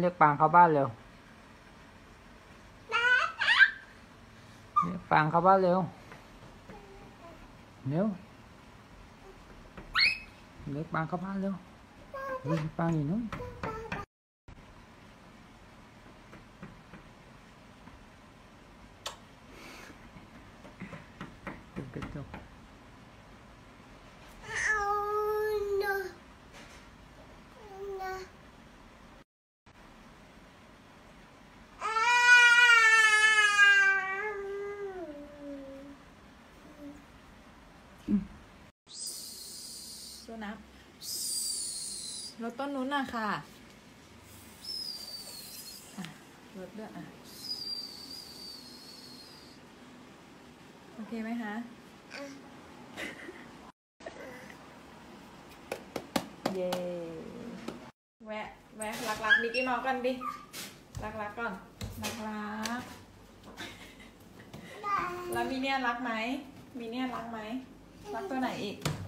เรียกปางเข้าบ้านเร็ว เรียกปางเข้าบ้านเร็ว เร็ว เรียกปางเข้าบ้านเร็วเฮ้ยปางอยู่นู้นปิดกระจก เอาเนอะนะอ้าว ตัว น้ำรถต้นนู้นน่ะค่ะอะรถด้วยอะโอเคไหมคะเย้แวะแวะรักรักมิกกี้เมาส์กันดิรักรักก่อนรักรักแล้วมีเนี่ยรักไหมมีเนี่ยรักไหมรักตัวไหนอีกเอามา